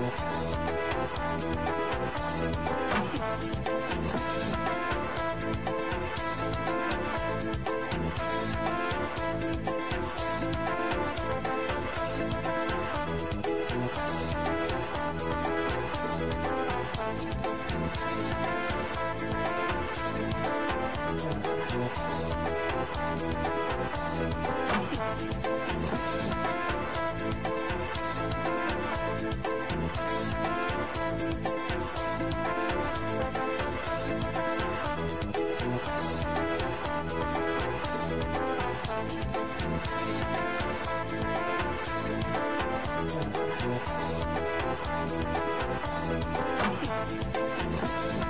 Thank you. Thank you.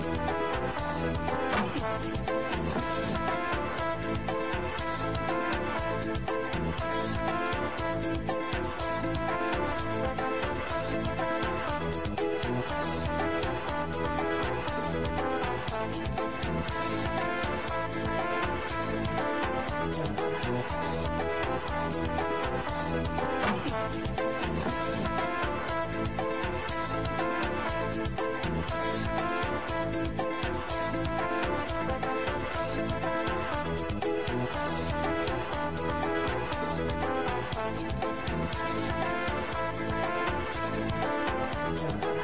Thank you.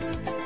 Bye.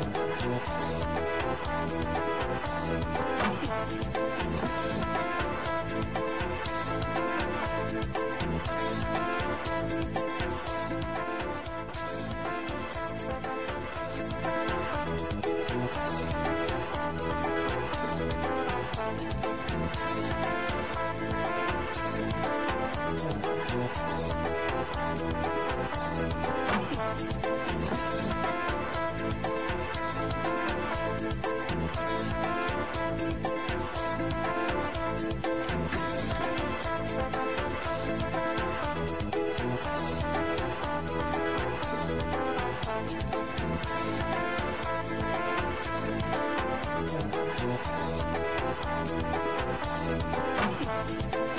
Thank Thank you.